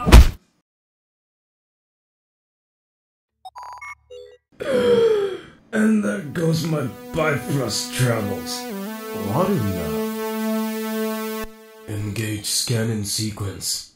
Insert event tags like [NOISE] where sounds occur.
[GASPS] and there goes my Bifrost travels. now Engage scanning sequence.